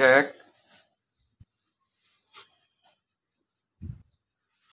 check.